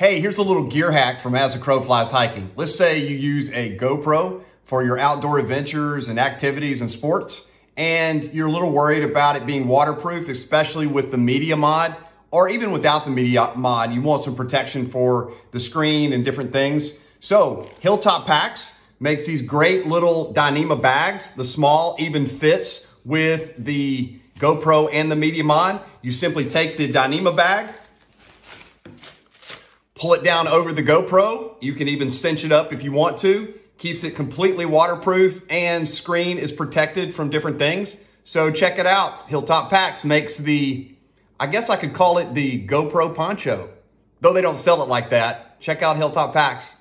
Hey, here's a little gear hack from As a Crow Flies Hiking. Let's say you use a GoPro for your outdoor adventures and activities and sports, and you're a little worried about it being waterproof, especially with the media mod, or even without the media mod, you want some protection for the screen and different things. So Hilltop Packs makes these great little Dyneema bags. The small even fits with the GoPro and the media mod. You simply take the Dyneema bag, pull it down over the GoPro. You can even cinch it up if you want to. Keeps it completely waterproof and screen is protected from different things. So check it out. Hilltop Packs makes the, I guess I could call it the GoPro poncho. Though they don't sell it like that, check out Hilltop Packs.